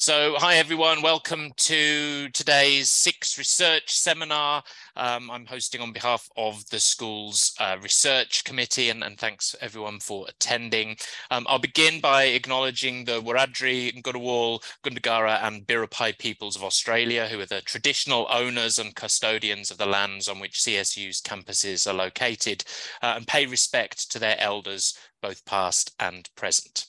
So, hi everyone, welcome to today's SICS research seminar. Um, I'm hosting on behalf of the school's uh, research committee and, and, thanks everyone for attending. Um, I'll begin by acknowledging the Wiradjuri, Ngunnawal, Gundungurra and Biripi peoples of Australia, who are the traditional owners and custodians of the lands on which CSU's campuses are located, uh, and pay respect to their elders, both past and present.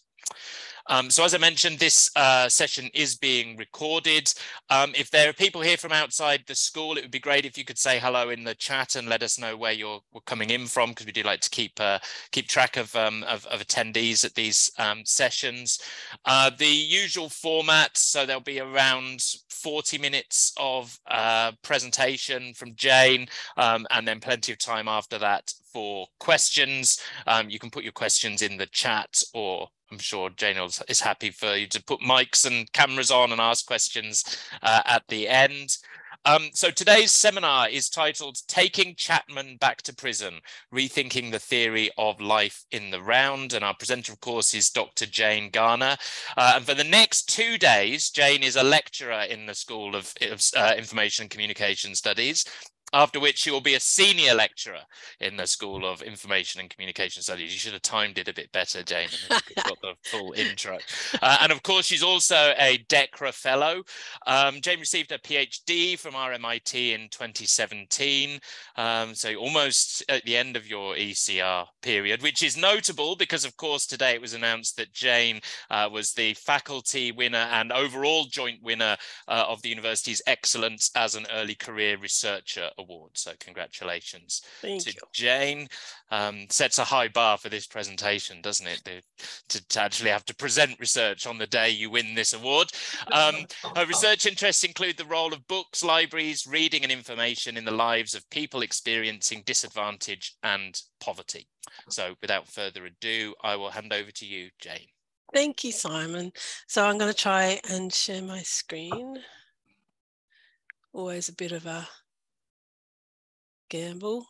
Um, so as I mentioned, this uh, session is being recorded. Um, if there are people here from outside the school, it would be great if you could say hello in the chat and let us know where you're coming in from, because we do like to keep uh, keep track of, um, of, of, attendees at these um, sessions. Uh, the usual format, so there'll be around 40 minutes of uh, presentation from Jane, um, and then plenty of time after that for questions. Um, you can put your questions in the chat or I'm sure Jane is happy for you to put mics and cameras on and ask questions uh, at the end. Um, so today's seminar is titled Taking Chatman Back to Prison, Rethinking the Theory of Life in the Round. And our presenter, of course, is Dr. Jane Garner. Uh, and for the next two days, Jane is a lecturer in the School of, of uh, Information and Communication Studies after which she will be a senior lecturer in the School of Information and Communication Studies. You should have timed it a bit better, Jane, and got the full intro. Uh, and of course, she's also a DECRA Fellow. Um, Jane received a PhD from RMIT in 2017, um, so almost at the end of your ECR period, which is notable because, of course, today it was announced that Jane uh, was the faculty winner and overall joint winner uh, of the university's Excellence as an Early Career Researcher award. So congratulations Thank to you. Jane. Um, sets a high bar for this presentation, doesn't it? To, to, actually have to present research on the day you win this award. Um, her research interests include the role of books, libraries, reading and information in the lives of people experiencing disadvantage and poverty. So without further ado, I will hand over to you, Jane. Thank you, Simon. So I'm going to try and share my screen. Always a bit of a gamble.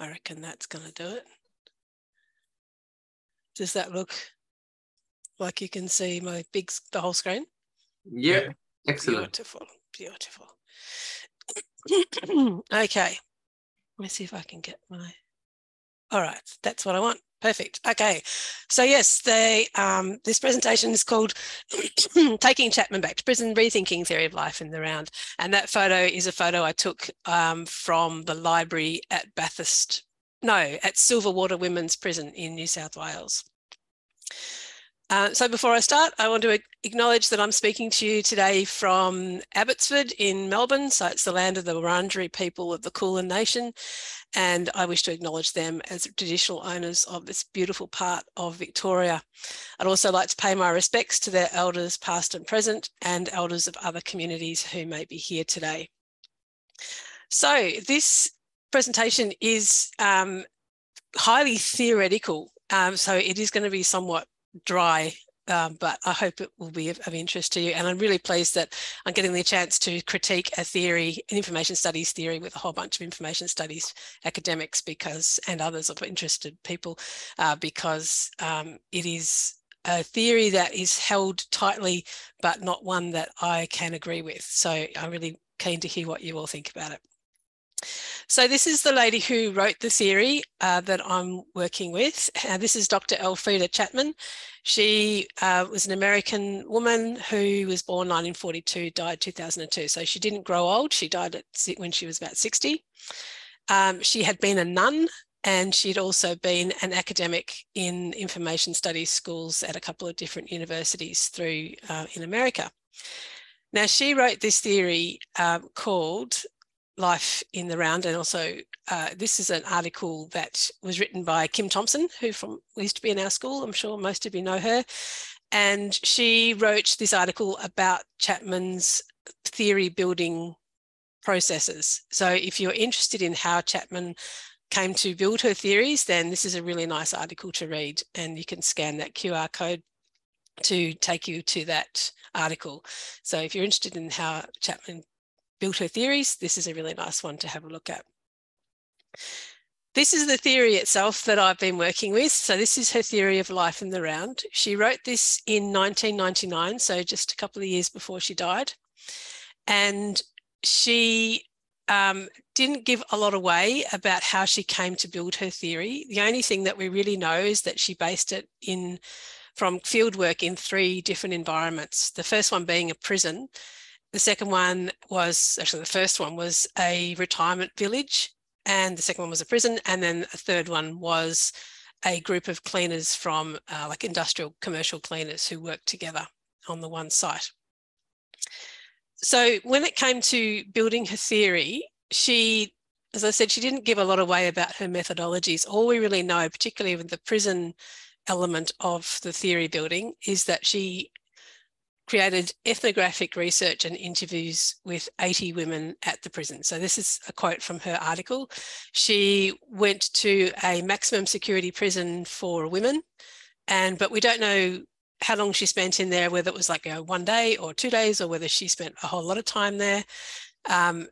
I reckon that's going to do it. Does that look like you can see my big, the whole screen? Yeah, excellent. Beautiful, beautiful. okay, let me see if I can get my, all right, that's what I want. Perfect. Okay. So yes, they um, this presentation is called Taking Chatman Back to Prison, Rethinking Theory of Life in the Round. And that photo is a photo I took um, from the library at Bathurst, no, at Silverwater Women's Prison in New South Wales. Uh, so before I start, I want to acknowledge that I'm speaking to you today from Abbotsford in Melbourne. So it's the land of the Wurundjeri people of the Kulin Nation. And I wish to acknowledge them as traditional owners of this beautiful part of Victoria. I'd also like to pay my respects to their elders past and present and elders of other communities who may be here today. So this presentation is um, highly theoretical. Um, so it is going to be somewhat dry, um, but I hope it will be of, of, interest to you. And I'm really pleased that I'm getting the chance to critique a theory, an information studies theory with a whole bunch of information studies academics because, and others of interested people, uh, because um, it is a theory that is held tightly, but not one that I can agree with. So I'm really keen to hear what you all think about it. So this is the lady who wrote the theory uh, that I'm working with. Uh, this is Dr. Elfreda Chatman. She uh, was an American woman who was born 1942, died 2002. So she didn't grow old. She died at, when she was about 60. Um, she had been a nun and she'd also been an academic in information studies schools at a couple of different universities through uh, in America. Now, she wrote this theory um, called life in the round and also uh, this is an article that was written by Kim Thompson who from used to be in our school. I'm sure most of you know her. And she wrote this article about Chatman's theory building processes. So if you're interested in how Chatman came to build her theories then this is a really nice article to read and you can scan that QR code to take you to that article. So if you're interested in how Chatman built her theories, this is a really nice one to have a look at. this is the theory itself that I've been working with. So this is her theory of life in the round. She wrote this in 1999, so just a couple of years before she died. And she um, didn't give a lot away about how she came to build her theory. The only thing that we really know is that she based it in from fieldwork in three different environments. The first one being a prison. The second one was actually the first one was a retirement village, and the second one was a prison, and then a third one was a group of cleaners from uh, like industrial commercial cleaners who worked together on the one site. So when it came to building her theory, she, as I said, she didn't give a lot away about her methodologies. All we really know, particularly with the prison element of the theory building, is that she created ethnographic research and interviews with 80 women at the prison. So this is a quote from her article. She went to a maximum security prison for women, and but we don't know how long she spent in there, whether it was like a one day or two days, or whether she spent a whole lot of time there. Um,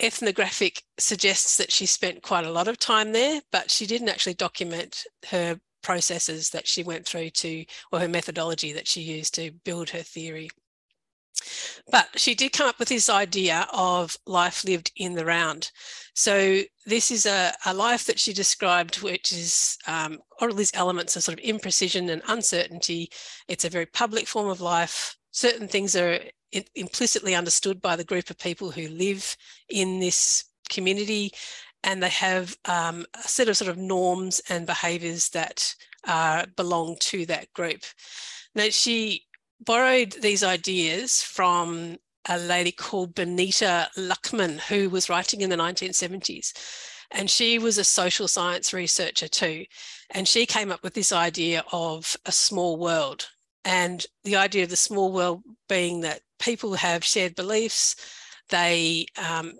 ethnographic suggests that she spent quite a lot of time there, but she didn't actually document her processes that she went through to, or her methodology that she used to build her theory. But she did come up with this idea of life lived in the round. So this is a, a life that she described, which is um, all these elements of sort of imprecision and uncertainty. It's a very public form of life. Certain things are implicitly understood by the group of people who live in this community, and they have um, a set of sort of norms and behaviours that uh, belong to that group. Now, she borrowed these ideas from a lady called Benita Luckmann, who was writing in the 1970s. And she was a social science researcher too. And she came up with this idea of a small world. And the idea of the small world being that people have shared beliefs, they um,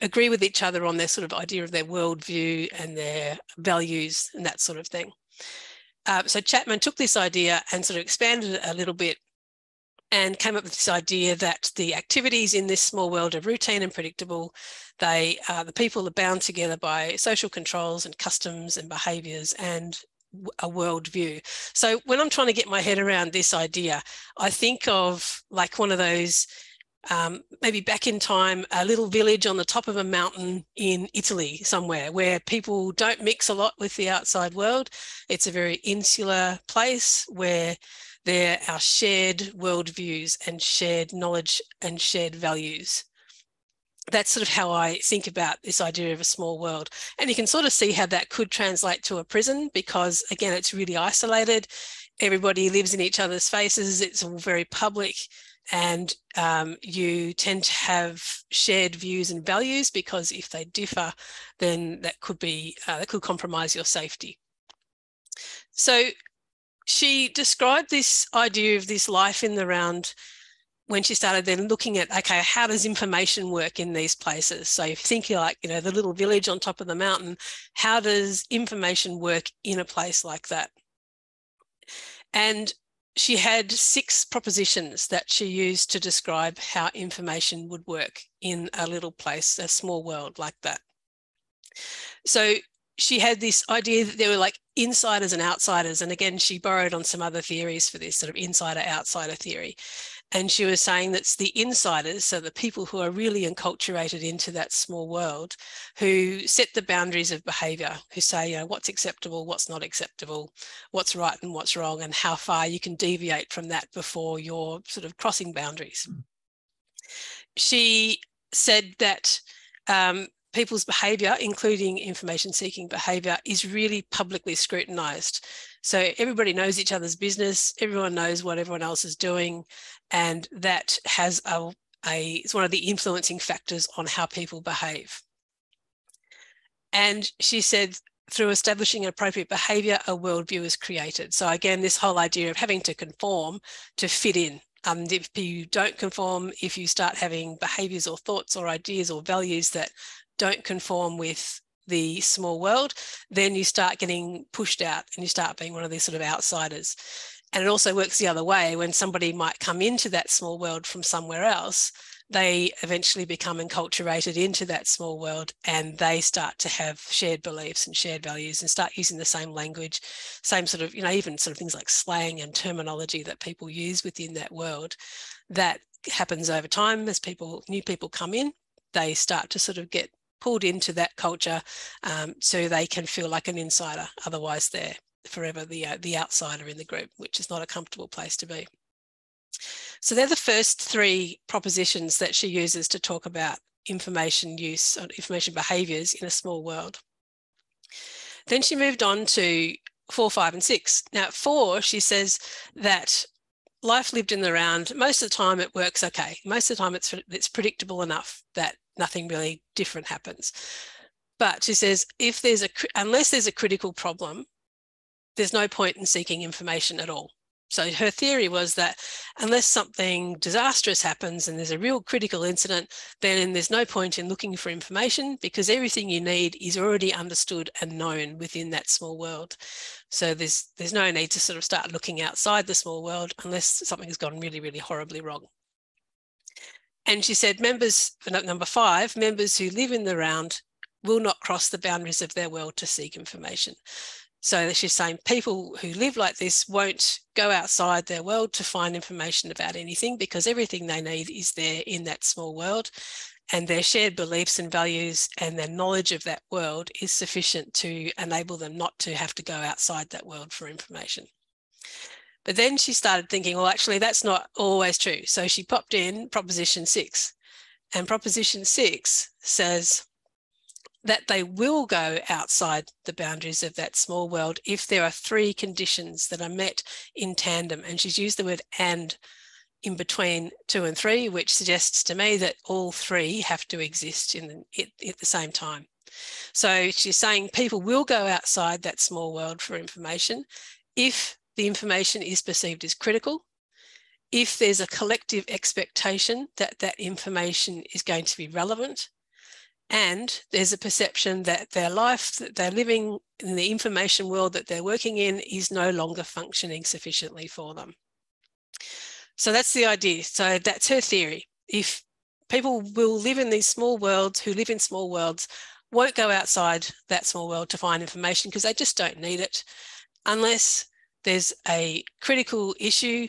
agree with each other on their sort of idea of their worldview and their values and that sort of thing. Uh, so Chatman took this idea and sort of expanded it a little bit and came up with this idea that the activities in this small world are routine and predictable. They, uh, the people are bound together by social controls and customs and behaviours and a worldview. So when I'm trying to get my head around this idea, I think of like one of those um, maybe back in time, a little village on the top of a mountain in Italy somewhere where people don't mix a lot with the outside world. It's a very insular place where there are shared worldviews and shared knowledge and shared values. That's sort of how I think about this idea of a small world. And you can sort of see how that could translate to a prison because, again, it's really isolated. Everybody lives in each other's faces. It's all very public. And um, you tend to have shared views and values because if they differ, then that could be, uh, that could compromise your safety. So she described this idea of this life in the round when she started then looking at okay how does information work in these places so if you think like you know the little village on top of the mountain how does information work in a place like that and she had six propositions that she used to describe how information would work in a little place a small world like that so she had this idea that there were like insiders and outsiders. And again, she borrowed on some other theories for this sort of insider outsider theory. And she was saying that's the insiders, so the people who are really enculturated into that small world, who set the boundaries of behavior, who say, you know, what's acceptable, what's not acceptable, what's right and what's wrong, and how far you can deviate from that before you're sort of crossing boundaries. Mm. She said that um, people's behaviour, including information seeking behaviour, is really publicly scrutinised. So everybody knows each other's business, everyone knows what everyone else is doing, and that has a, a it's one of the influencing factors on how people behave. And she said, through establishing appropriate behaviour, a worldview is created. So again, this whole idea of having to conform to fit in. Um, if you don't conform, if you start having behaviours or thoughts or ideas or values that don't conform with the small world, then you start getting pushed out and you start being one of these sort of outsiders. And it also works the other way when somebody might come into that small world from somewhere else, they eventually become enculturated into that small world and they start to have shared beliefs and shared values and start using the same language, same sort of, you know, even sort of things like slang and terminology that people use within that world. That happens over time as people, new people come in, they start to sort of get pulled into that culture um, so they can feel like an insider. Otherwise, they're forever the, uh, the outsider in the group, which is not a comfortable place to be. So they're the first three propositions that she uses to talk about information use or information behaviours in a small world. Then she moved on to four, five, and six. Now, four, she says that life lived in the round, most of the time it works okay. Most of the time it's, it's predictable enough that nothing really different happens. But she says, if there's a, unless there's a critical problem, there's no point in seeking information at all. So her theory was that unless something disastrous happens and there's a real critical incident, then there's no point in looking for information because everything you need is already understood and known within that small world. So there's there's no need to sort of start looking outside the small world unless something has gone really, really horribly wrong. And she said members, uh, number five, members who live in the round will not cross the boundaries of their world to seek information. So she's saying people who live like this won't go outside their world to find information about anything because everything they need is there in that small world. And their shared beliefs and values and their knowledge of that world is sufficient to enable them not to have to go outside that world for information. But then she started thinking, well, actually, that's not always true. So she popped in Proposition 6. And Proposition 6 says that they will go outside the boundaries of that small world if there are three conditions that are met in tandem. And she's used the word and in between two and three, which suggests to me that all three have to exist in the, at, at the same time. So she's saying people will go outside that small world for information if the information is perceived as critical, if there's a collective expectation that that information is going to be relevant, and there's a perception that their life that they're living in the information world that they're working in is no longer functioning sufficiently for them. So that's the idea. So that's her theory. If people will live in these small worlds, who live in small worlds, won't go outside that small world to find information because they just don't need it unless there's a critical issue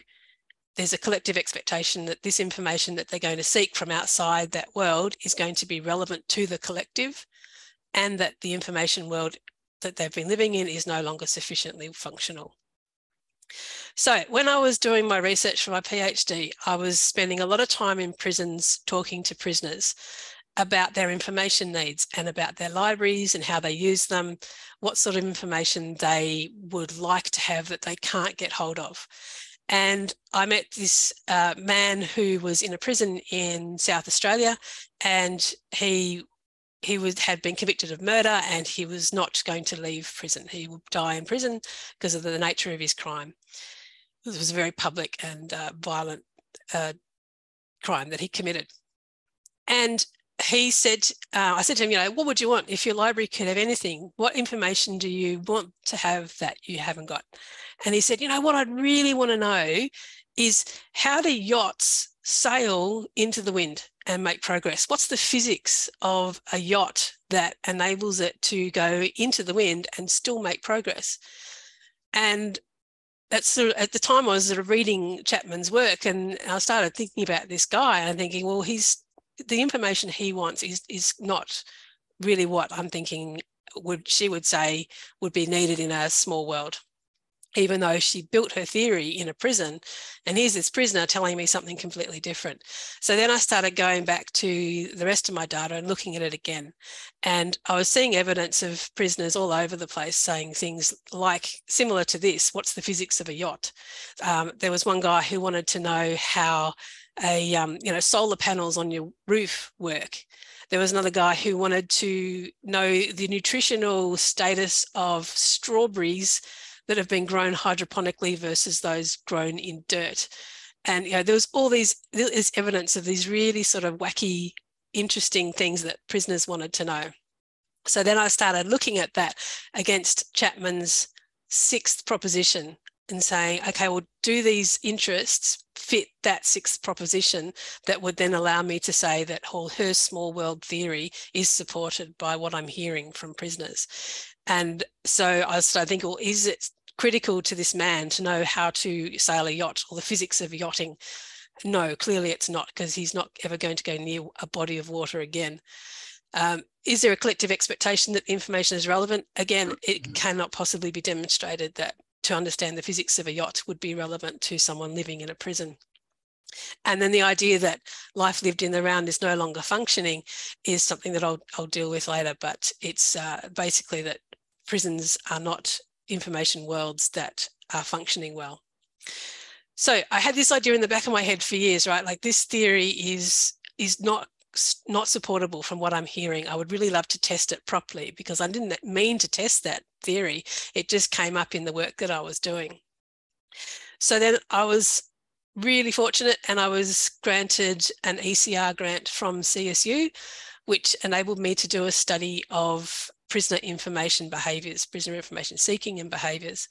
there's a collective expectation that this information that they're going to seek from outside that world is going to be relevant to the collective and that the information world that they've been living in is no longer sufficiently functional. So when I was doing my research for my PhD, I was spending a lot of time in prisons talking to prisoners about their information needs and about their libraries and how they use them, what sort of information they would like to have that they can't get hold of. And I met this uh, man who was in a prison in South Australia, and he he was had been convicted of murder, and he was not going to leave prison. He would die in prison because of the nature of his crime. It was a very public and uh, violent uh, crime that he committed. And he said, uh, I said to him, you know, what would you want if your library could have anything? What information do you want to have that you haven't got? And he said, you know, what I'd really want to know is how do yachts sail into the wind and make progress? What's the physics of a yacht that enables it to go into the wind and still make progress? And that's sort of, at the time I was sort of reading Chatman's work and I started thinking about this guy and thinking, well, he's the information he wants is is not really what I'm thinking would she would say would be needed in a small world. Even though she built her theory in a prison and here's this prisoner telling me something completely different. So then i started going back to the rest of my data and looking at it again. And i was seeing evidence of prisoners all over the place saying things like similar to this what's the physics of a yacht? Um, there was one guy who wanted to know how a um, you know solar panels on your roof work. There was another guy who wanted to know the nutritional status of strawberries that have been grown hydroponically versus those grown in dirt. And you know, there was all these there's evidence of these really sort of wacky, interesting things that prisoners wanted to know. So then I started looking at that against Chatman's sixth proposition and saying, okay, well, do these interests fit that sixth proposition that would then allow me to say that whole her small world theory is supported by what I'm hearing from prisoners. And so I started thinking, well, is it critical to this man to know how to sail a yacht or the physics of yachting? No, clearly it's not because he's not ever going to go near a body of water again. Um, is there a collective expectation that the information is relevant? Again, it mm-hmm. cannot possibly be demonstrated that to understand the physics of a yacht would be relevant to someone living in a prison. And then the idea that life lived in the round is no longer functioning is something that I'll, I'll deal with later, but it's uh, basically that prisons are not information worlds that are functioning well. So I had this idea in the back of my head for years, right? Like this theory is is not not supportable from what I'm hearing. I would really love to test it properly because I didn't mean to test that theory. It just came up in the work that I was doing. So then I was really fortunate and I was granted an ECR grant from CSU, which enabled me to do a study of prisoner information behaviours, prisoner information seeking and behaviours.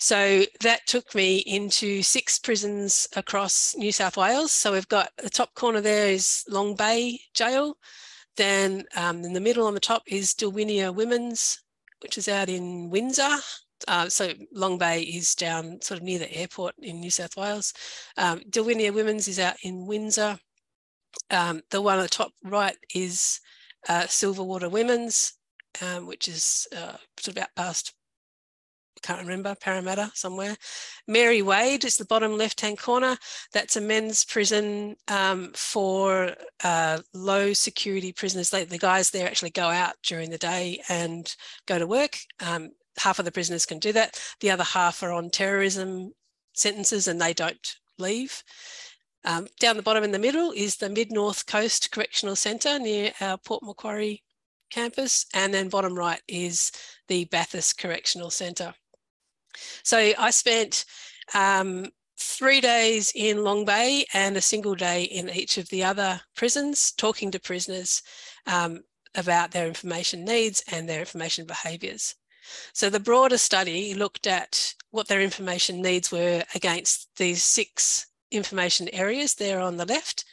So that took me into six prisons across New South Wales. So we've got the top corner there is Long Bay Jail. Then um, in the middle on the top is Dillwynia Women's, which is out in Windsor. Uh, so Long Bay is down sort of near the airport in New South Wales. Um, Dillwynia Women's is out in Windsor. Um, the one on the top right is uh, Silverwater Women's, um, which is uh, sort of out past can't remember, Parramatta somewhere. Mary Wade is the bottom left-hand corner. That's a men's prison um, for uh, low security prisoners. The guys there actually go out during the day and go to work. Um, half of the prisoners can do that. The other half are on terrorism sentences and they don't leave. Um, down the bottom in the middle is the Mid North Coast Correctional Centre near our Port Macquarie campus. And then bottom right is the Bathurst Correctional Centre. So I spent um, three days in Long Bay and a single day in each of the other prisons, talking to prisoners um, about their information needs and their information behaviours. So the broader study looked at what their information needs were against these six information areas there on the left.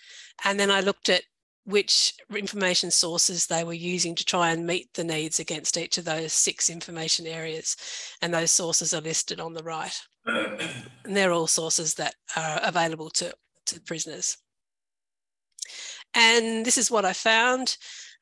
And then I looked at which information sources they were using to try and meet the needs against each of those six information areas. And those sources are listed on the right. And they're all sources that are available to, to prisoners. And this is what I found.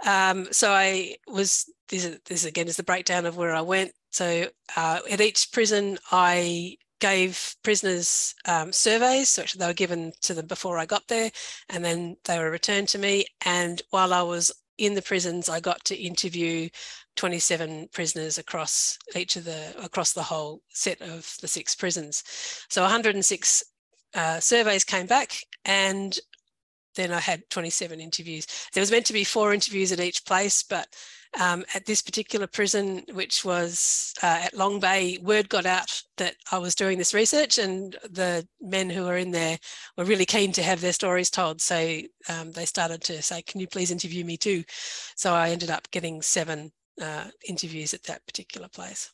Um, so I was, this, this again is the breakdown of where I went. So uh, at each prison, I gave prisoners um, surveys. So they were given to them before I got there, and then they were returned to me. And while I was in the prisons, I got to interview 27 prisoners across each of the across the whole set of the six prisons. So 106 uh, surveys came back, and then I had 27 interviews. There was meant to be four interviews at each place, but um, at this particular prison, which was uh, at Long Bay, word got out that I was doing this research, and the men who were in there were really keen to have their stories told. So um, they started to say, "Can you please interview me too?" So I ended up getting seven uh, interviews at that particular place.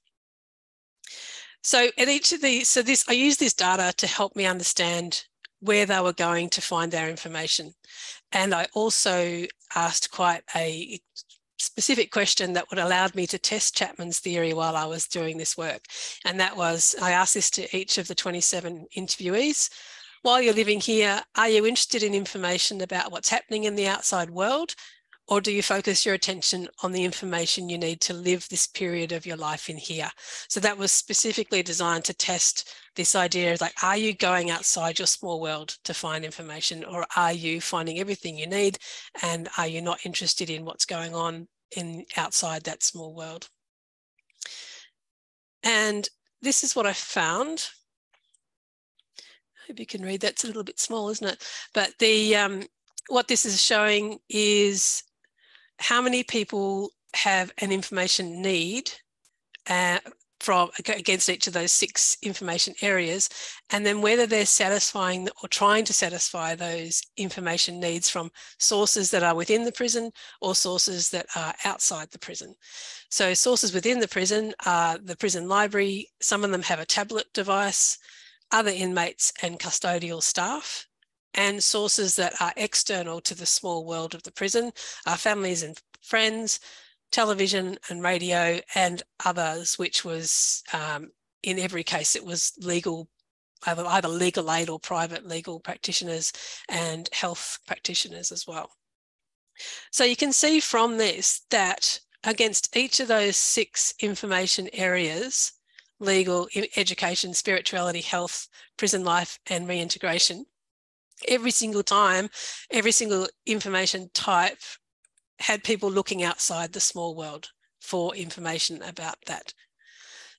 So at each of these, so this I use this data to help me understand where they were going to find their information. And I also asked quite a specific question that would allowed me to test Chatman's theory while I was doing this work. And that was, I asked this to each of the 27 interviewees. While you're living here, are you interested in information about what's happening in the outside world? Or do you focus your attention on the information you need to live this period of your life in here? So that was specifically designed to test this idea of like, are you going outside your small world to find information or are you finding everything you need and are you not interested in what's going on in outside that small world? And this is what I found. I hope you can read that's a little bit small, isn't it? But the um, what this is showing is how many people have an information need uh, from against each of those six information areas and then whether they're satisfying or trying to satisfy those information needs from sources that are within the prison or sources that are outside the prison. So sources within the prison are the prison library. Some of them have a tablet device. Other inmates and custodial staff, and sources that are external to the small world of the prison, our families and friends, television and radio, and others, which was um, in every case, it was legal, either, either legal aid or private legal practitioners and health practitioners as well. So you can see from this that against each of those six information areas, legal, education, spirituality, health, prison life, and reintegration, every single time, every single information type had people looking outside the small world for information about that.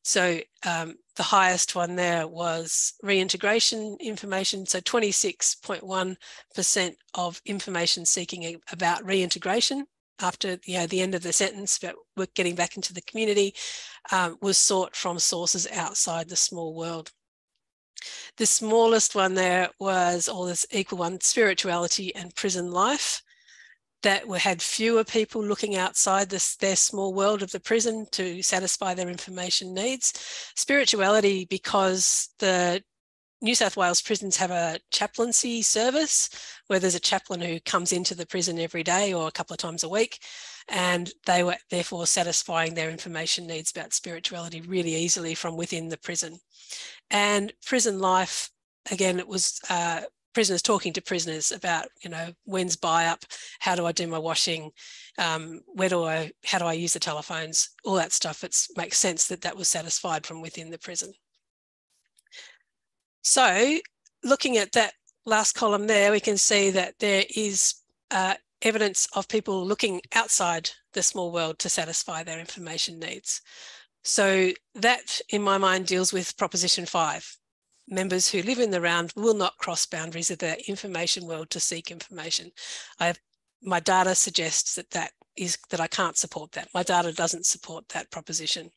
So um, the highest one there was reintegration information. So 26.1% of information seeking about reintegration after you know, the end of the sentence about getting back into the community um, was sought from sources outside the small world. The smallest one there was, or this equal one, spirituality and prison life that we had fewer people looking outside this, their small world of the prison to satisfy their information needs. Spirituality, because the New South Wales prisons have a chaplaincy service where there's a chaplain who comes into the prison every day or a couple of times a week. And they were therefore satisfying their information needs about spirituality really easily from within the prison. And prison life, again, it was uh, prisoners talking to prisoners about, you know, when's buy up, how do I do my washing, um, where do I, how do I use the telephones, all that stuff. It makes sense that that was satisfied from within the prison. So looking at that last column there, we can see that there is uh, evidence of people looking outside the small world to satisfy their information needs. So that, in my mind, deals with Proposition 5 members who live in the round will not cross boundaries of the information world to seek information. Have, my data suggests that that is that I can't support that. My data doesn't support that proposition.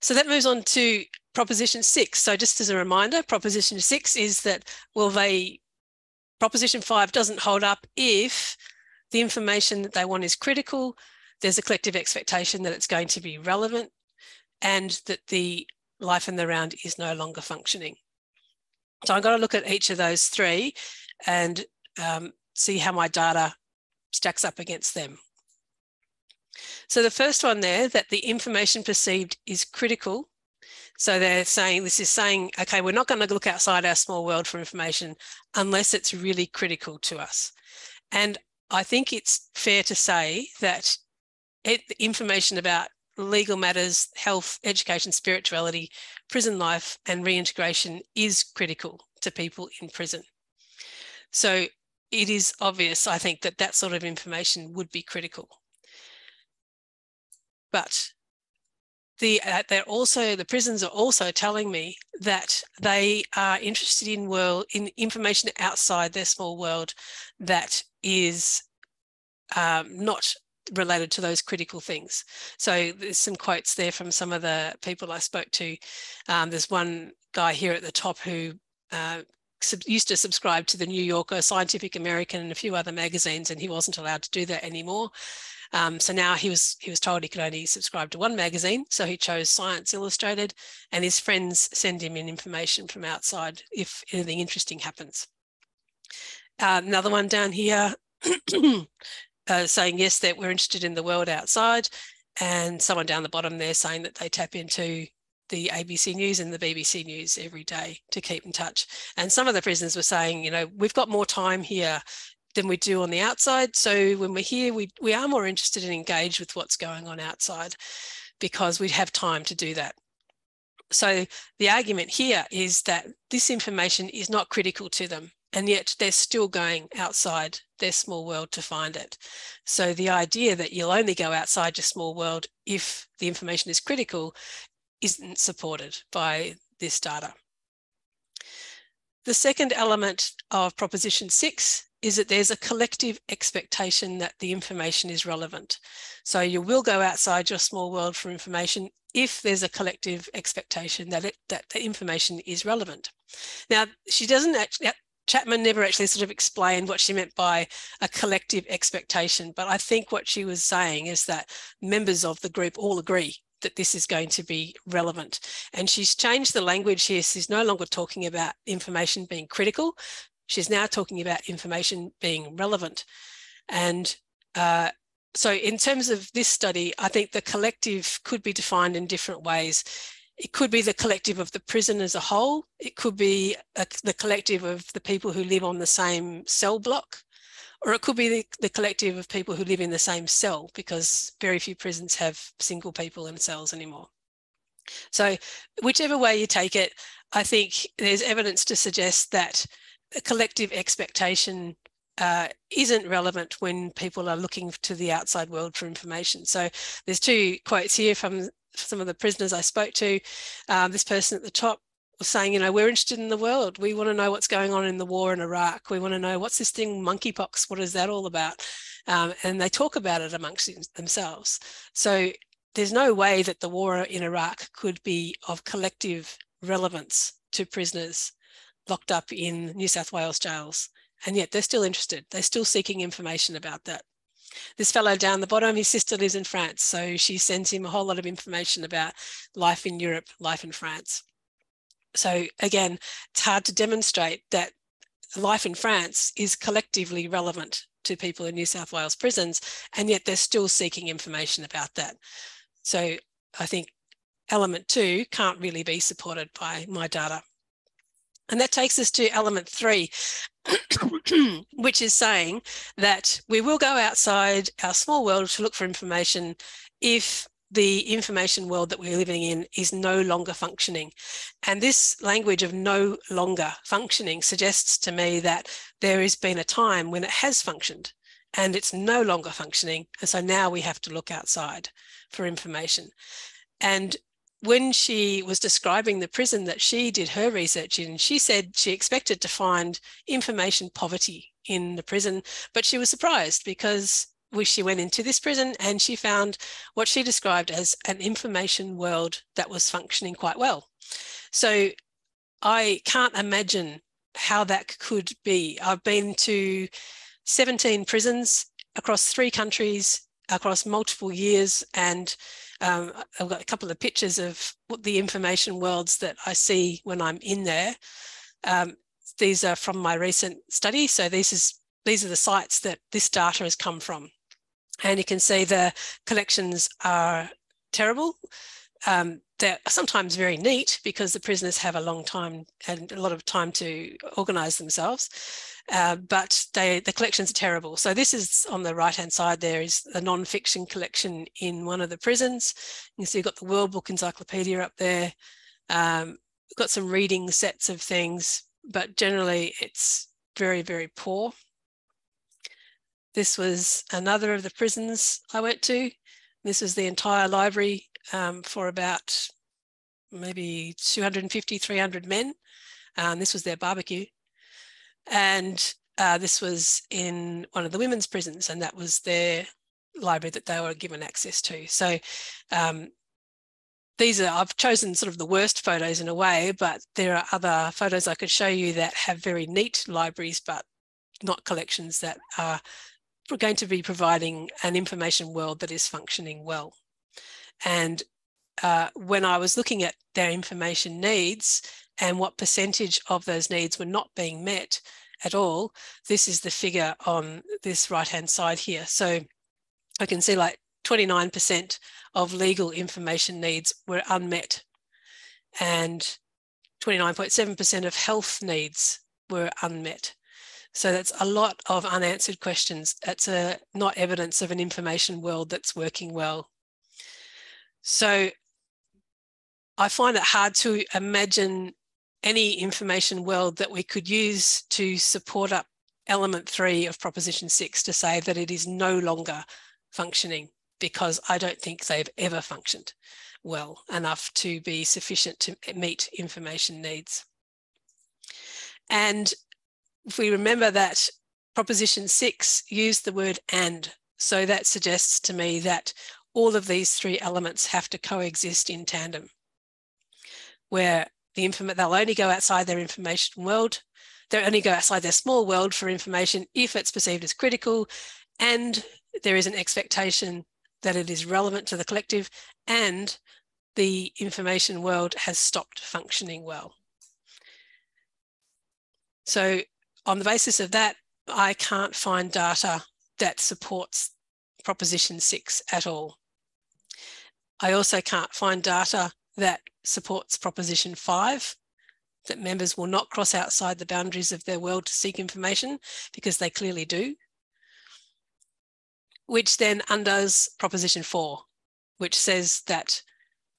So that moves on to proposition six. So just as a reminder, proposition six is that, well, they, proposition five doesn't hold up if the information that they want is critical, there's a collective expectation that it's going to be relevant, and that the life in the round is no longer functioning. So I'm going to look at each of those three and um, see how my data stacks up against them. So the first one there, that the information perceived is critical. So they're saying, this is saying, okay, we're not going to look outside our small world for information unless it's really critical to us. And I think it's fair to say that it, information about legal matters, health, education, spirituality, prison life, and reintegration is critical to people in prison. So it is obvious, I think, that that sort of information would be critical. But the, uh, they're also the prisons are also telling me that they are interested in world in information outside their small world that is um, not related to those critical things. So there's some quotes there from some of the people I spoke to. Um, there's one guy here at the top who uh, used to subscribe to the New Yorker, Scientific American, and a few other magazines, and he wasn't allowed to do that anymore. Um, so now he was he was told he could only subscribe to one magazine, so he chose Science Illustrated, and his friends send him in information from outside if anything interesting happens. Uh, another one down here uh, saying yes that we're interested in the world outside and someone down the bottom there saying that they tap into the ABC News and the BBC News every day to keep in touch. And some of the prisoners were saying, you know, we've got more time here than we do on the outside. So when we're here, we, we are more interested and engaged with what's going on outside because we have time to do that. So the argument here is that this information is not critical to them and yet they're still going outside their small world to find it. So the idea that you'll only go outside your small world if the information is critical isn't supported by this data. The second element of proposition six is that there's a collective expectation that the information is relevant. So you will go outside your small world for information if there's a collective expectation that it, that the information is relevant. Now, she doesn't actually, Chatman never actually sort of explained what she meant by a collective expectation, but I think what she was saying is that members of the group all agree that this is going to be relevant. And she's changed the language here. She's no longer talking about information being critical. She's now talking about information being relevant. And uh, so in terms of this study, I think the collective could be defined in different ways. It could be the collective of the prison as a whole. It could be a, the collective of the people who live on the same cell block or it could be the, the, collective of people who live in the same cell because very few prisons have single people in cells anymore. So whichever way you take it, I think there's evidence to suggest that collective expectation uh, isn't relevant when people are looking to the outside world for information. So there's two quotes here from some of the prisoners I spoke to. Um, this person at the top was saying, you know, we're interested in the world. We want to know what's going on in the war in Iraq. We want to know what's this thing, monkeypox, what is that all about? Um, and they talk about it amongst themselves. So there's no way that the war in Iraq could be of collective relevance to prisoners locked up in New South Wales jails. And yet they're still interested. They're still seeking information about that. This fellow down the bottom, his sister lives in France. So she sends him a whole lot of information about life in Europe, life in France. So again, it's hard to demonstrate that life in France is collectively relevant to people in New South Wales prisons, and yet they're still seeking information about that. So I think element two can't really be supported by my data. And that takes us to element three, which is saying that we will go outside our small world to look for information if the information world that we're living in is no longer functioning. And this language of no longer functioning suggests to me that there has been a time when it has functioned and it's no longer functioning. And so now we have to look outside for information. And when she was describing the prison that she did her research in, she said she expected to find information poverty in the prison, but she was surprised because she went into this prison and she found what she described as an information world that was functioning quite well. So I can't imagine how that could be. I've been to 17 prisons across three countries across multiple years and um, I've got a couple of pictures of the information worlds that I see when I'm in there. Um, these are from my recent study. So this is these are the sites that this data has come from. And you can see the collections are terrible. Um, they're sometimes very neat because the prisoners have a long time and a lot of time to organise themselves. Uh, but they, the collections are terrible. So this is on the right hand side. There is a non-fiction collection in one of the prisons. You can see, you've got the World Book Encyclopedia up there. Um, got some reading sets of things, but generally it's very, very poor. This was another of the prisons I went to. This was the entire library um, for about maybe 250, 300 men. Um, this was their barbecue. And uh, this was in one of the women's prisons, and that was their library that they were given access to. So um, these are, I've chosen sort of the worst photos in a way, but there are other photos I could show you that have very neat libraries, but not collections that are going to be providing an information world that is functioning well. And uh, when I was looking at their information needs and what percentage of those needs were not being met at all, this is the figure on this right hand side here. So I can see like 29% of legal information needs were unmet and 29.7% of health needs were unmet. So that's a lot of unanswered questions. That's a, not evidence of an information world that's working well. So I find it hard to imagine any information world that we could use to support up element three of proposition six to say that it is no longer functioning because I don't think they've ever functioned well enough to be sufficient to meet information needs. And if we remember that proposition six used the word and, so that suggests to me that all of these three elements have to coexist in tandem, where the information they'll only go outside their information world, they'll only go outside their small world for information if it's perceived as critical, and there is an expectation that it is relevant to the collective, and the information world has stopped functioning well. So on the basis of that, I can't find data that supports proposition six at all. I also can't find data that supports proposition five, that members will not cross outside the boundaries of their world to seek information because they clearly do, which then undoes proposition four, which says that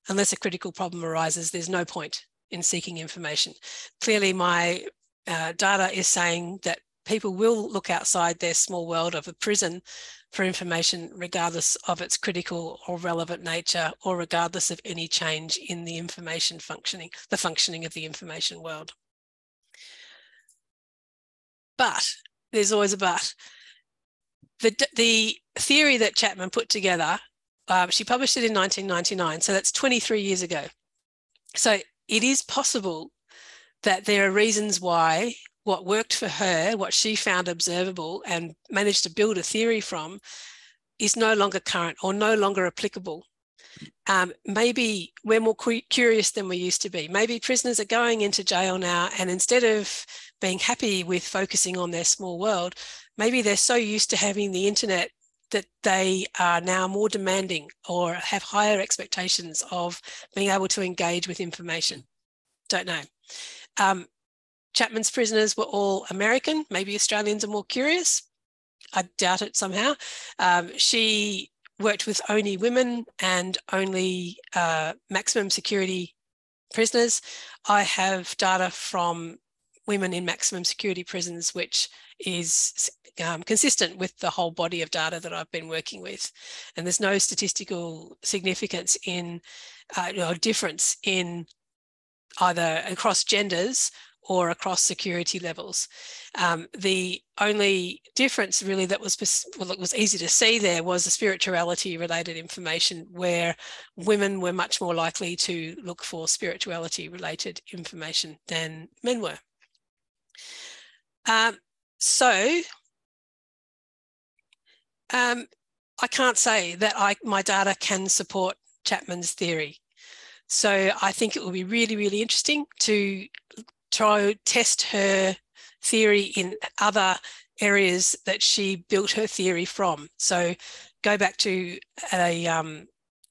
unless a critical problem arises, there's no point in seeking information. Clearly, my uh, data is saying that people will look outside their small world of a prison for information, regardless of its critical or relevant nature, or regardless of any change in the information functioning, the functioning of the information world. But there's always a but. The, the theory that Chatman put together, uh, she published it in 1999, so that's 23 years ago. So it is possible that there are reasons why what worked for her, what she found observable and managed to build a theory from, is no longer current or no longer applicable. Um, maybe we're more curious than we used to be. Maybe prisoners are going into jail now, and instead of being happy with focusing on their small world, maybe they're so used to having the internet that they are now more demanding or have higher expectations of being able to engage with information. Don't know. Um, Chatman's prisoners were all American. Maybe Australians are more curious. I doubt it somehow. Um, she worked with only women and only uh, maximum security prisoners. I have data from women in maximum security prisons, which is um, consistent with the whole body of data that I've been working with. And there's no statistical significance in, uh, know, difference in either across genders or across security levels. Um, the only difference really that was well, it was easy to see there was the spirituality related information where women were much more likely to look for spirituality related information than men were. Um, so um, I can't say that I, my data can support Chatman's theory. So I think it will be really, really interesting to try test her theory in other areas that she built her theory from. So go back to a, um,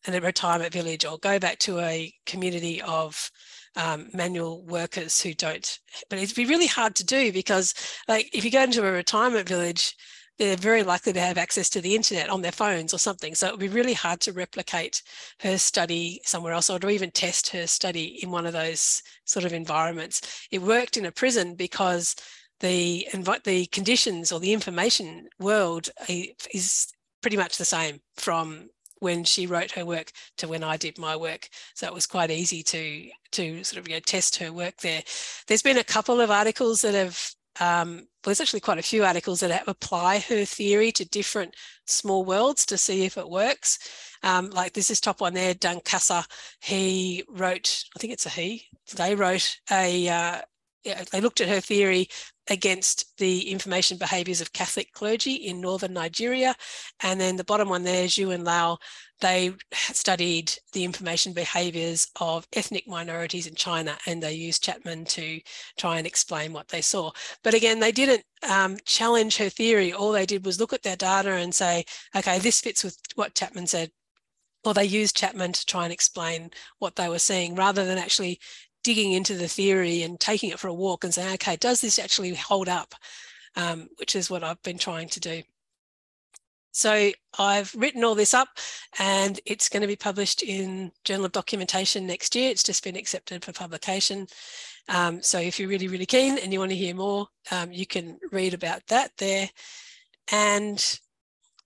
a retirement village or go back to a community of um, manual workers who don't. But it'd be really hard to do because, like, if you go into a retirement village, they're very likely to have access to the internet on their phones or something. So it would be really hard to replicate her study somewhere else or to even test her study in one of those sort of environments. It worked in a prison because the the conditions or the information world eh, is pretty much the same from when she wrote her work to when I did my work. So it was quite easy to to sort of you know test her work there. There's been a couple of articles that have um, there's actually quite a few articles that apply her theory to different small worlds to see if it works. Um, like this is top one there, Dankasa. He wrote, I think it's a he. They wrote a. Uh, they looked at her theory against the information behaviours of Catholic clergy in northern Nigeria. And then the bottom one there, Zhu and Lau, they studied the information behaviours of ethnic minorities in China and they used Chatman to try and explain what they saw. But again, they didn't um, challenge her theory. All they did was look at their data and say, okay, this fits with what Chatman said. Or they used Chatman to try and explain what they were seeing rather than actually digging into the theory and taking it for a walk and saying, okay, does this actually hold up? Um, which is what I've been trying to do. So I've written all this up and it's going to be published in Journal of Documentation next year. It's just been accepted for publication. Um, so if you're really, really keen and you want to hear more, um, you can read about that there. And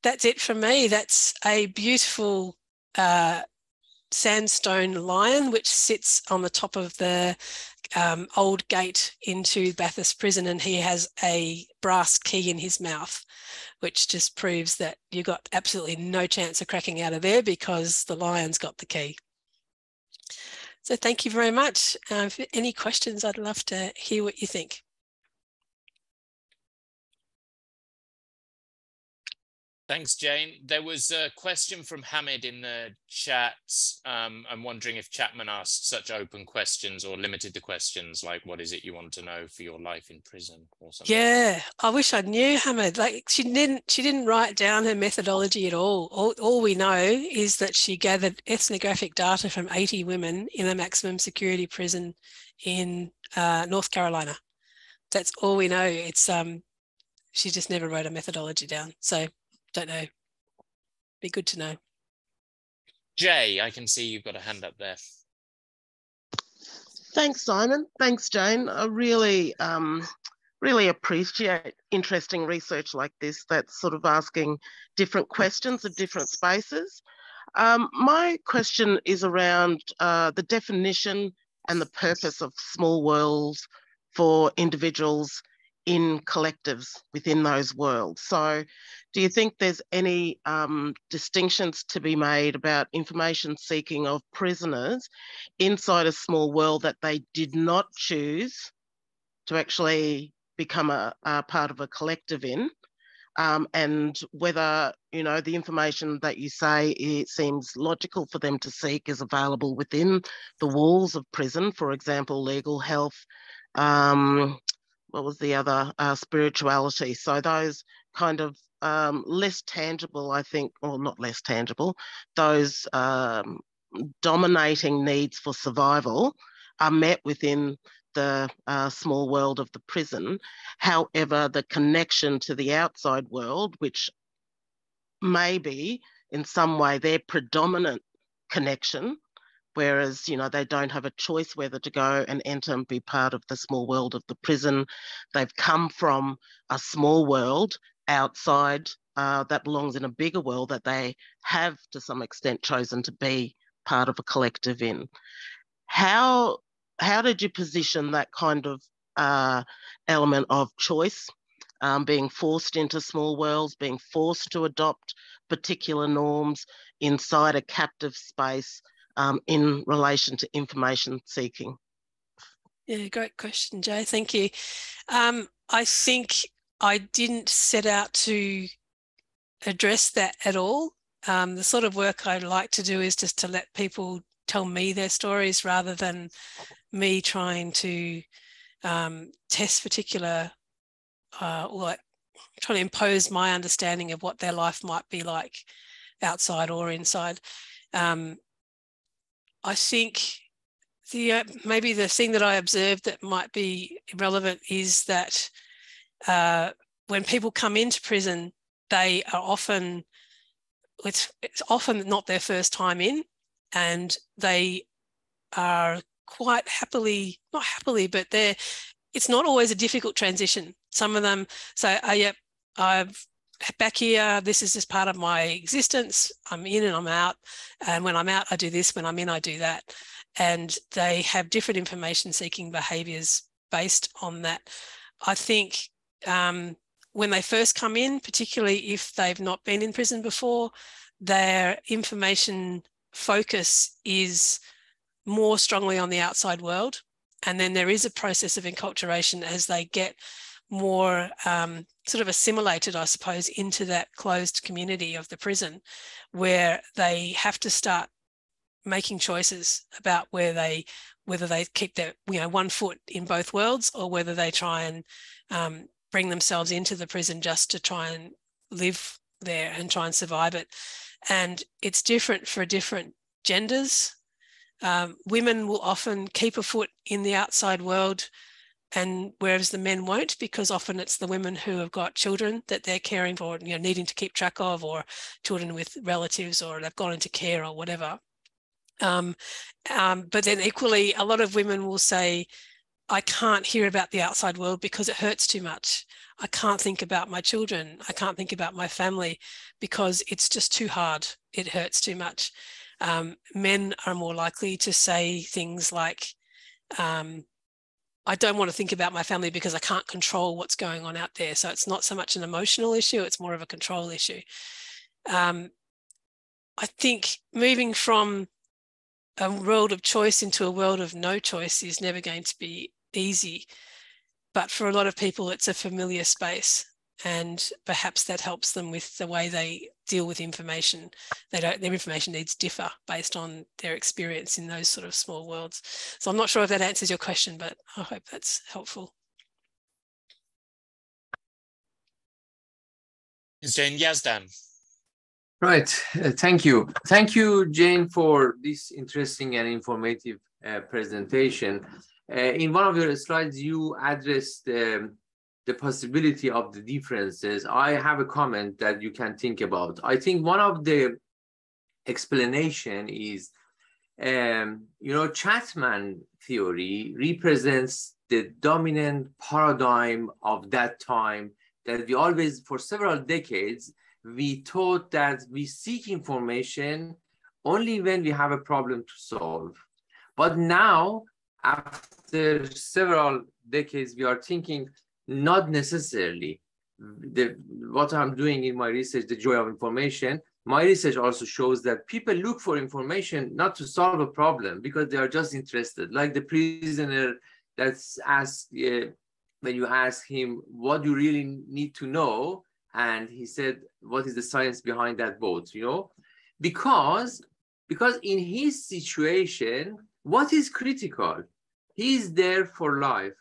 that's it from me. That's a beautiful uh, sandstone lion, which sits on the top of the um, old gate into Bathurst prison, and he has a brass key in his mouth, which just proves that you've got absolutely no chance of cracking out of there because the lion's got the key. So thank you very much. Uh, any questions, I'd love to hear what you think. Thanks, Jane. There was a question from Hamid in the chat. Um, I'm wondering if Chatman asked such open questions or limited the questions, like what is it you want to know for your life in prison or something. Yeah, I wish I knew Hamid. Like she didn't, she didn't write down her methodology at all. All, all we know is that she gathered ethnographic data from 80 women in a maximum security prison in uh, North Carolina. That's all we know. It's um, she just never wrote a methodology down. So don't know. Be good to know. Jay, I can see you've got a hand up there. Thanks, Simon. Thanks, Jane. I really, um, really appreciate interesting research like this that's sort of asking different questions of different spaces. Um, my question is around uh, the definition and the purpose of small worlds for individuals in collectives within those worlds. So, do you think there's any um, distinctions to be made about information seeking of prisoners inside a small world that they did not choose to actually become a, a part of a collective in? Um, and whether you know the information that you say it seems logical for them to seek is available within the walls of prison, for example, legal health, um, what was the other uh, spirituality. So those kind of um, less tangible i think or not less tangible those um, dominating needs for survival are met within the uh, small world of the prison. However the connection to the outside world which may be in some way their predominant connection whereas you know they don't have a choice whether to go and enter and be part of the small world of the prison. They've come from a small world outside uh, that belongs in a bigger world that they have to some extent chosen to be part of a collective in. How how did you position that kind of uh, element of choice um, being forced into small worlds being forced to adopt particular norms inside a captive space um, in relation to information seeking? Yeah, great question, Jay. Thank you. Um, I think I didn't set out to address that at all. Um, the sort of work I like to do is just to let people tell me their stories rather than me trying to um, test particular uh, or like trying to impose my understanding of what their life might be like outside or inside. Um, I think the uh, maybe the thing that I observed that might be relevant is that uh, when people come into prison, they are often it's, it's often not their first time in, and they are quite happily not happily, but they're it's not always a difficult transition. Some of them say, "Oh, yep, I've back here, this is just part of my existence. I'm in and I'm out. And when I'm out, I do this. When I'm in, I do that. And they have different information seeking behaviors based on that. I think um, when they first come in, particularly if they've not been in prison before, their information focus is more strongly on the outside world. And then there is a process of enculturation as they get more um, sort of assimilated, I suppose, into that closed community of the prison, where they have to start making choices about where they whether they keep their you know one foot in both worlds or whether they try and um, bring themselves into the prison just to try and live there and try and survive it. And it's different for different genders. Um, women will often keep a foot in the outside world and whereas the men won't because often it's the women who have got children that they're caring for you know needing to keep track of or children with relatives or they've gone into care or whatever. Um, um, but then equally a lot of women will say i can't hear about the outside world because it hurts too much. I can't think about my children. I can't think about my family because it's just too hard. It hurts too much. Um, men are more likely to say things like um, I don't want to think about my family because I can't control what's going on out there. So it's not so much an emotional issue, it's more of a control issue. Um, I think moving from a world of choice into a world of no choice is never going to be easy. But for a lot of people, it's a familiar space. And perhaps that helps them with the way they deal with information. They don't, their information needs differ based on their experience in those sort of small worlds. So I'm not sure if that answers your question, but I hope that's helpful. Jane Yazdan. Right. Uh, thank you. Thank you, Jane, for this interesting and informative uh, presentation. Uh, in one of your slides, you addressed um, the possibility of the differences. I have a comment that you can think about. I think one of the explanation is, um, you know, Chatman theory represents the dominant paradigm of that time that we always, for several decades, we thought that we seek information only when we have a problem to solve. But now, after several decades, we are thinking not necessarily. The, what I'm doing in my research, the joy of information, my research also shows that people look for information not to solve a problem because they are just interested. Like the prisoner that's asked, uh, when you ask him, what you really need to know? And he said, what is the science behind that boat, you know? Because, because in his situation, what is critical? He's there for life.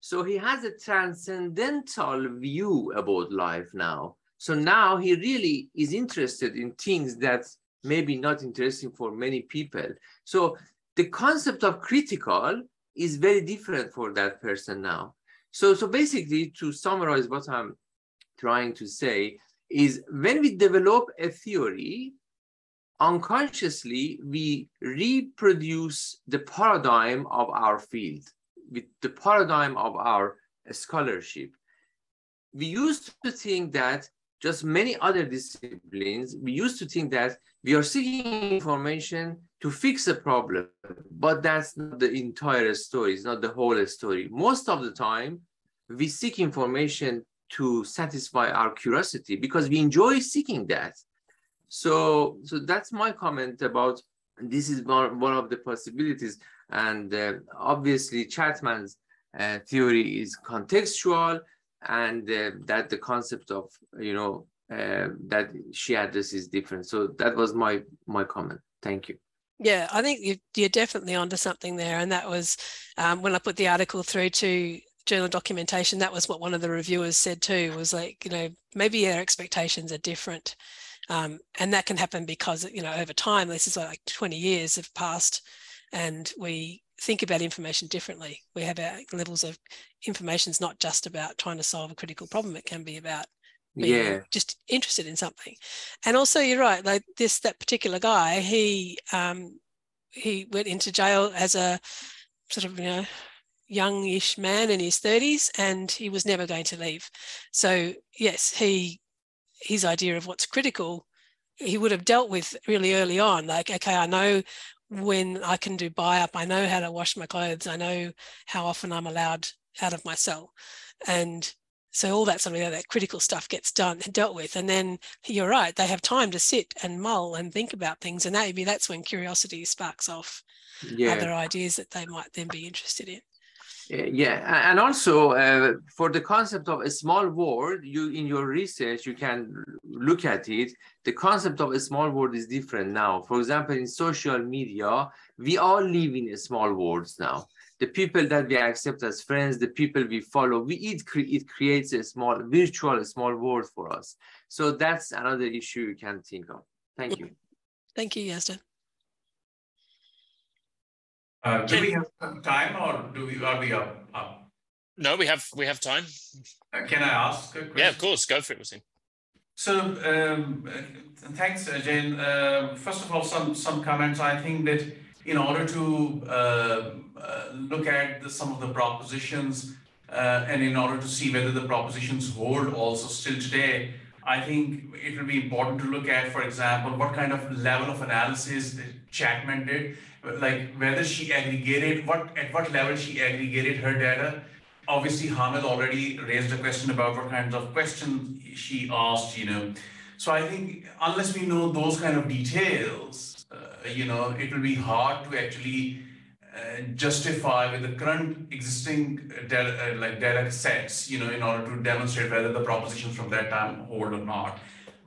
So he has a transcendental view about life now. So now he really is interested in things that maybe not interesting for many people. So the concept of critical is very different for that person now. So, so basically, to summarize what I'm trying to say, is when we develop a theory, unconsciously we reproduce the paradigm of our field with the paradigm of our scholarship. We used to think that just many other disciplines, we used to think that we are seeking information to fix a problem, but that's not the entire story, it's not the whole story. Most of the time, we seek information to satisfy our curiosity because we enjoy seeking that. So, so that's my comment about this is one, one of the possibilities. And uh, obviously Chatman's uh, theory is contextual and uh, that the concept of, you know, uh, that she addresses is different. So that was my, my comment. Thank you. Yeah, I think you, are definitely onto something there. And that was um, when I put the article through to journal documentation, that was what one of the reviewers said too, was like, you know, maybe our expectations are different. Um, and that can happen because, you know, over time, this is like 20 years have passed and we think about information differently. We have our levels of information is not just about trying to solve a critical problem. It can be about being yeah. just interested in something. And also you're right, like this, that particular guy, he, um, he went into jail as a sort of, you know, youngish man in his 30s and he was never going to leave. So yes, he his idea of what's critical, he would have dealt with really early on. Like, okay, I know when I can do buy up, I know how to wash my clothes, I know how often I'm allowed out of my cell. And so all that sort of that critical stuff gets done and dealt with. And then you're right, they have time to sit and mull and think about things. And maybe that's when curiosity sparks off yeah. other ideas that they might then be interested in. Yeah, and also uh, for the concept of a small world, you in your research you can look at it. The concept of a small world is different now. For example, in social media, we all live in small worlds now. The people that we accept as friends, the people we follow, we it, cre it creates a small virtual small world for us. So that's another issue you can think of. Thank you. Thank you, Yazdan. Uh, do we have time or do we are we up? up? No, we have we have time. Uh, can I ask? A question? Yeah, of course. Go for it, Wasim. So um, uh, thanks, uh, Jane. Uh, first of all, some some comments. I think that in order to uh, look at the, some of the propositions and in order to see whether the propositions hold also still today, I think it will be important to look at, for example, what kind of level of analysis Chatman did like whether she aggregated what at what level she aggregated her data. Obviously, Hamid already raised a question about what kinds of questions she asked. You know, so I think unless we know those kind of details, uh, you know, it will be hard to actually uh, justify with the current existing uh, uh, like data sets, you know, in order to demonstrate whether the propositions from that time hold or not.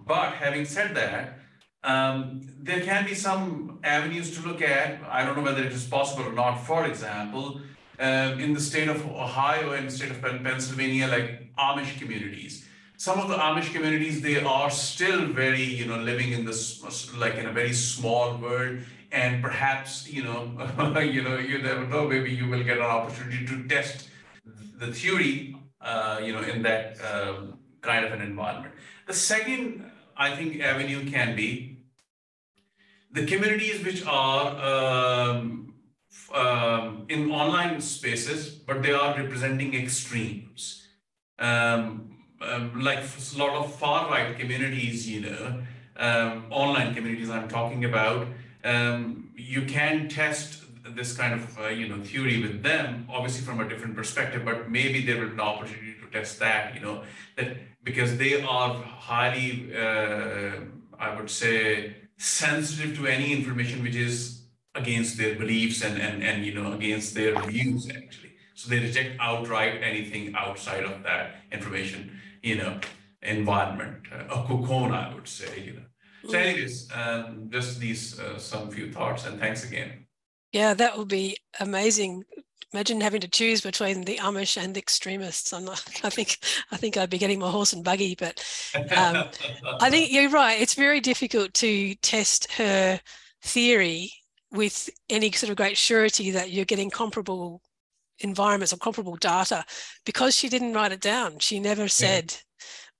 But having said that, um, there can be some avenues to look at. I don't know whether it is possible or not. For example, um, in the state of Ohio and the state of Pennsylvania, like Amish communities. Some of the Amish communities, they are still very, you know, living in this, like in a very small world and perhaps you know you know you never know maybe you will get an opportunity to test the theory uh, you know in that um, kind of an environment the second i think avenue can be the communities which are um, um, in online spaces but they are representing extremes. Um, um, like a lot of far right communities you know um, online communities i'm talking about um, you can test this kind of uh, you know theory with them obviously from a different perspective but maybe there will be an opportunity to test that you know that because they are highly uh, i would say sensitive to any information which is against their beliefs and and, and you know against their views actually so they reject outright anything outside of that information you know environment uh, a cocoon i would say you know so anyways, um, just these uh, some few thoughts and thanks again. Yeah, that would be amazing. Imagine having to choose between the Amish and the extremists. I'm not, I think I think I'd be getting my horse and buggy, but um, I think you're right. It's very difficult to test her theory with any sort of great surety that you're getting comparable environments or comparable data because she didn't write it down. She never said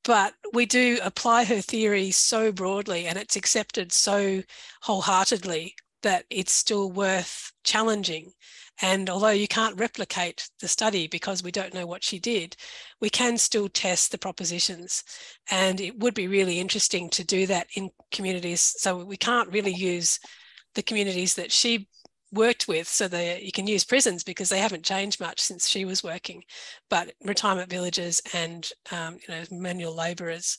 but we do apply her theory so broadly and it's accepted so wholeheartedly that it's still worth challenging. And although you can't replicate the study because we don't know what she did, we can still test the propositions. And it would be really interesting to do that in communities. So we can't really use the communities that she worked with so you can use prisons because they haven't changed much since she was working but retirement villages and um, you know manual laborers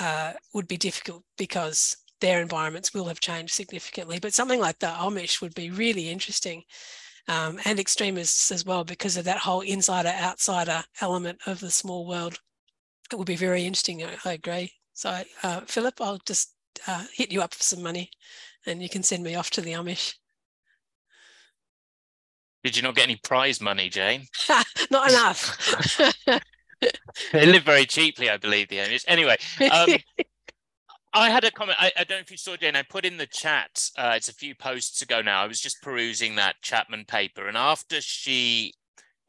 uh, would be difficult because their environments will have changed significantly but something like the amish would be really interesting um, and extremists as well because of that whole insider outsider element of the small world it would be very interesting i, agree so uh, philip i'll just uh, hit you up for some money and you can send me off to the amish did you not get any prize money, Jane? not enough. they live very cheaply, I believe, the Amish. Anyway, um, I had a comment. I, I, don't know if you saw, Jane. I put in the chat. Uh, it's a few posts ago now. I was just perusing that Chatman paper, and after she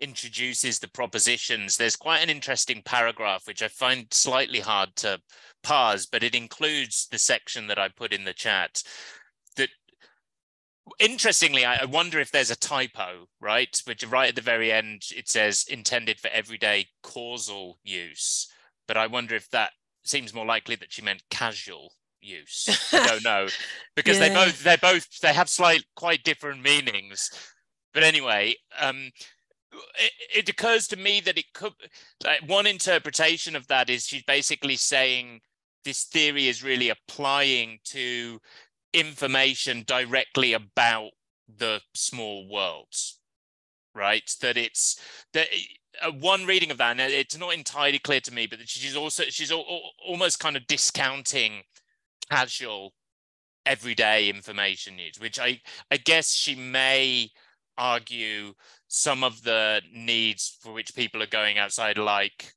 introduces the propositions, there's quite an interesting paragraph which I find slightly hard to parse, but it includes the section that I put in the chat That interestingly, I wonder if there's a typo, right? Which right at the very end it says intended for everyday causal use, but I wonder if that seems more likely that she meant casual use. I don't know because yeah. they both they both they have slight quite different meanings. But anyway, um, it, it occurs to me that it could like one interpretation of that is she's basically saying this theory is really applying to information directly about the small worlds right that it's that uh, one reading of that and it's not entirely clear to me but she's also she's almost kind of discounting casual everyday information needs which i i guess she may argue some of the needs for which people are going outside like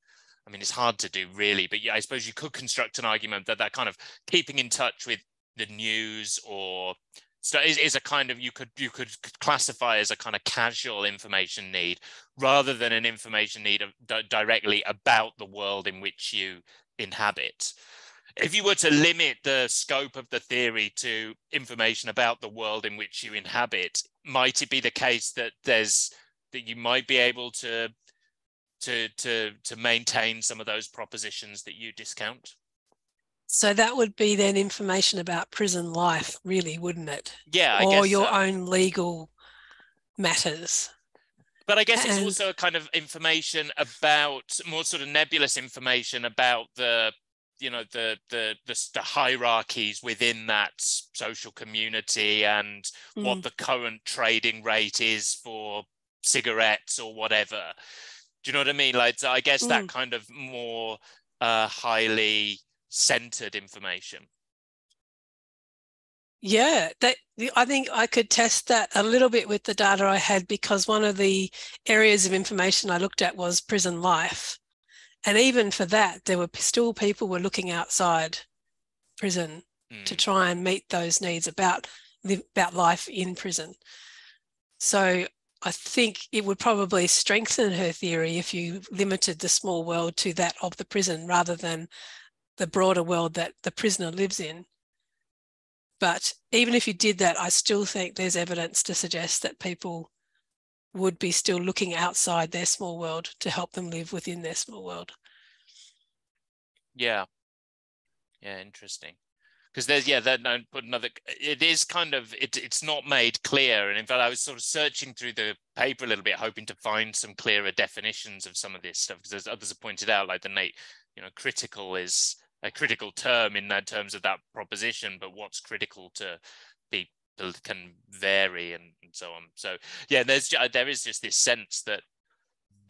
I mean, it's hard to do really, but yeah, I suppose you could construct an argument that that kind of keeping in touch with the news or so is, is a kind of you could you could classify as a kind of casual information need rather than an information need of, directly about the world in which you inhabit. If you were to limit the scope of the theory to information about the world in which you inhabit might it be the case that there's that you might be able to to to to maintain some of those propositions that you discount so that would be then information about prison life, really, wouldn't it? Yeah, I or your so. own legal matters. But I guess and, it's also a kind of information about more sort of nebulous information about the you know the, the the the hierarchies within that social community and mm. what the current trading rate is for cigarettes or whatever do you know what i mean like so i guess mm. that kind of more uh, highly centered information yeah, that I think I could test that a little bit with the data I had because one of the areas of information I looked at was prison life. And even for that, there were still people were looking outside prison mm. to try and meet those needs about about life in prison. So I think it would probably strengthen her theory if you limited the small world to that of the prison rather than the broader world that the prisoner lives in. But even if you did that, I still think there's evidence to suggest that people would be still looking outside their small world to help them live within their small world. Yeah. Yeah, interesting. Because there's yeah, then I put another. It is kind of it. It's not made clear, and in fact, I was sort of searching through the paper a little bit, hoping to find some clearer definitions of some of this stuff. Because as others have pointed out, like the Nate, you know, critical is a critical term in that terms of that proposition, but what's critical to people can vary and, and so on. So yeah, there's there is just this sense that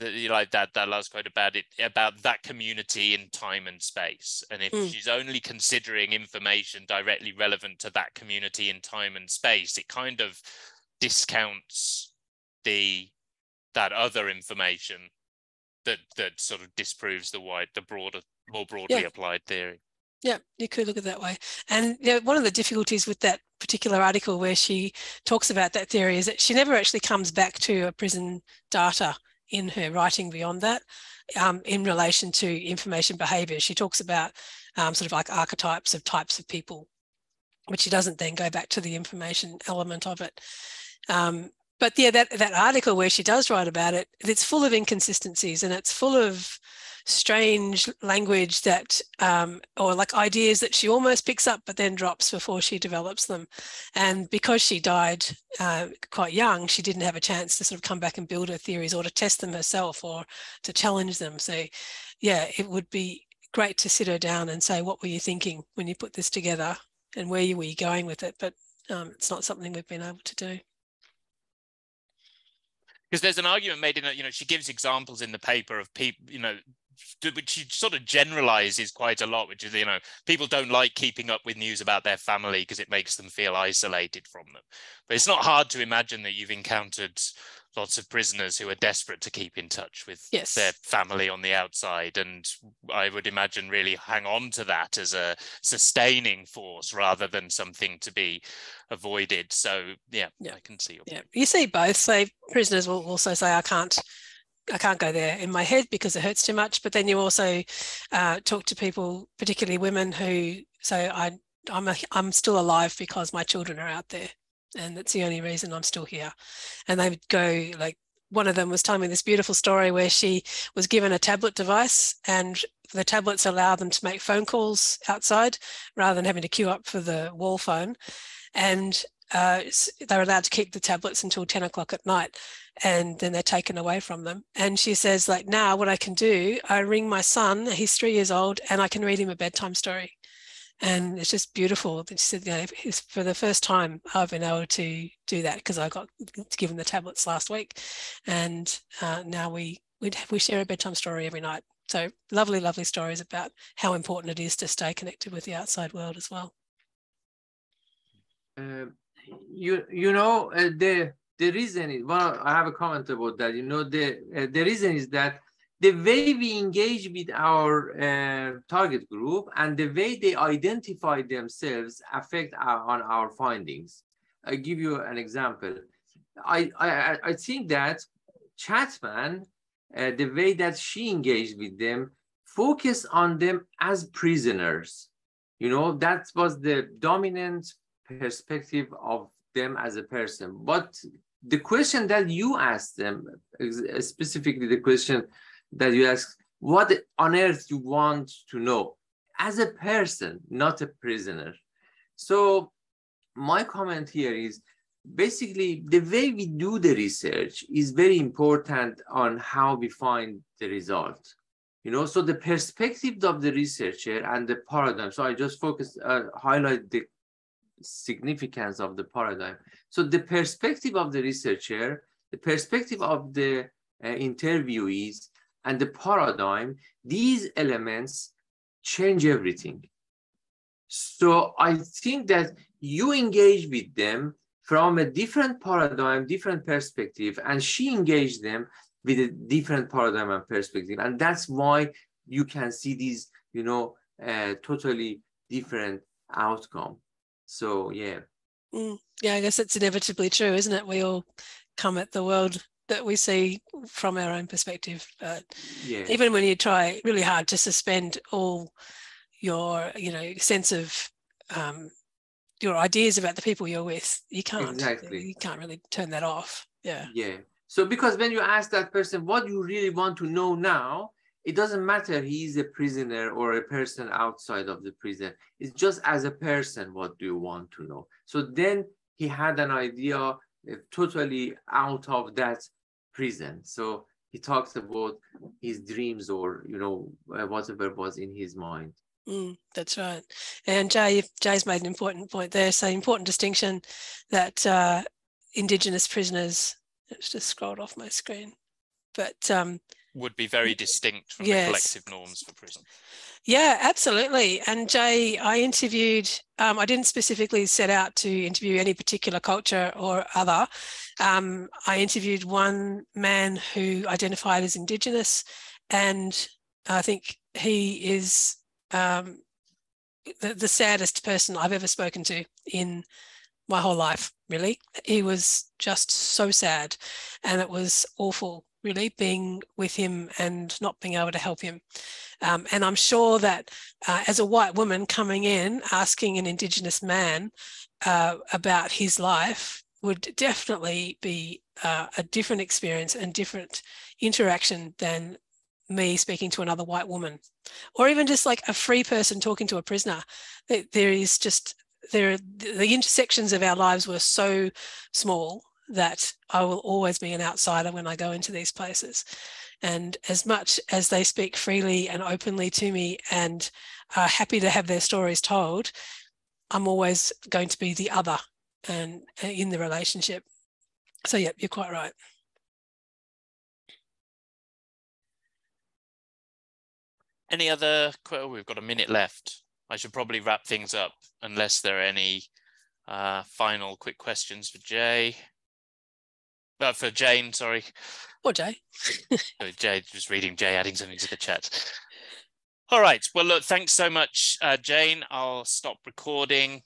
that you like that that last quote about it about that community in time and space and if mm. she's only considering information directly relevant to that community in time and space it kind of discounts the that other information that that sort of disproves the wide the broader more broadly yeah. applied theory. Yeah, you could look at it that way. And you know, one of the difficulties with that particular article where she talks about that theory is that she never actually comes back to a prison data in her writing beyond that um, in relation to information behavior. She talks about um, sort of like archetypes of types of people, but she doesn't then go back to the information element of it. Um, but yeah, that, that article where she does write about it, it's full of inconsistencies and it's full of strange language that, um, or like ideas that she almost picks up but then drops before she develops them. And because she died uh, quite young, she didn't have a chance to sort of come back and build her theories or to test them herself or to challenge them. So, yeah, it would be great to sit her down and say, what were you thinking when you put this together and where were you going with it? But um, it's not something we've been able to do because there's an argument made in it you know she gives examples in the paper of people you know which she sort of generalizes quite a lot, which is, you know, people don't like keeping up with news about their family because it makes them feel isolated from them. But it's not hard to imagine that you've encountered lots of prisoners who are desperate to keep in touch with yes. their family on the outside. And I would imagine really hang on to that as a sustaining force rather than something to be avoided. So, yeah, yeah. I can see. your yeah, you see both. So, prisoners will also say, I can't I can't go there in my head because it hurts too much. But then you also uh, talk to people, particularly women, who say, I, I'm, a, I'm still alive because my children are out there. And that's the only reason I'm still here. And they would go like, one of them was telling me this beautiful story where she was given a tablet device and the tablets allow them to make phone calls outside rather than having to queue up for the wall phone. And uh, they're allowed to keep the tablets until 10 o'clock at night and then they're taken away from them. And she says, like, now what I can do, I ring my son, he's three years old, and I can read him a bedtime story. And it's just beautiful. She said, you know, for the first time I've been able to do that because I got given the tablets last week. And uh, now we, we we share a bedtime story every night. So lovely, lovely stories about how important it is to stay connected with the outside world as well. Uh, you you know uh, the the reason is well i have a comment about that you know the uh, the reason is that the way we engage with our uh, target group and the way they identify themselves affect our, on our findings. I give you an example. I i, I think that Chatman uh, the way that she engaged with them focus on them as prisoners. You know that was the dominant perspective of them as a person. But the question that you asked them, specifically the question that you ask what on earth you want to know as a person, not a prisoner. So my comment here is basically the way we do the research is very important on how we find the result. You know, so the perspective of the researcher and the paradigm. So I just focus, uh, highlight the significance of the paradigm. So the perspective of the researcher, the perspective of the uh, interviewees, and the paradigm, these elements change everything. So I think that you engage with them from a different paradigm, different perspective, and she engaged them with a different paradigm and perspective. And that's why you can see these, you know, uh, totally different outcome. So yeah. Mm, yeah, I guess it's inevitably true, isn't it? We all come at the world that we see from our own perspective. But yeah. even when you try really hard to suspend all your, you know, sense of um, your ideas about the people you're with, you can't. Exactly. You can't really turn that off. Yeah. Yeah. So because when you ask that person, what you really want to know now, it doesn't matter he's a prisoner or a person outside of the prison. It's just as a person, what do you want to know? So then he had an idea uh, totally out of that prison. So he talks about his dreams or, you know, uh, whatever was in his mind. Mm, that's right. And Jay, Jay's made an important point there. So important distinction that uh, Indigenous prisoners, let's just scroll off my screen, but um, would be very distinct from yes. the collective norms for prison. Yeah, absolutely. And Jay, I interviewed, um, I didn't specifically set out to interview any particular culture or other. Um, I interviewed one man who identified as Indigenous, and I think he is um, the, the saddest person I've ever spoken to in my whole life, really. He was just so sad, and it was awful really being with him and not being able to help him. Um, and I'm sure that uh, as a white woman coming in asking an Indigenous man uh, about his life would definitely be uh, a different experience and different interaction than me speaking to another white woman or even just like a free person talking to a prisoner there is just there the intersections of our lives were so small that I will always be an outsider when I go into these places. And as much as they speak freely and openly to me and are happy to have their stories told, I'm always going to be the other and uh, in the relationship. So, yep, you're quite right. Any other? Well, we've got a minute left. I should probably wrap things up unless there are any uh, final quick questions for Jay. Uh, for Jane, sorry. Or Jay. Jay, just reading Jay adding something to the chat. All right. Well, look, thanks so much, uh, Jane. I'll stop recording.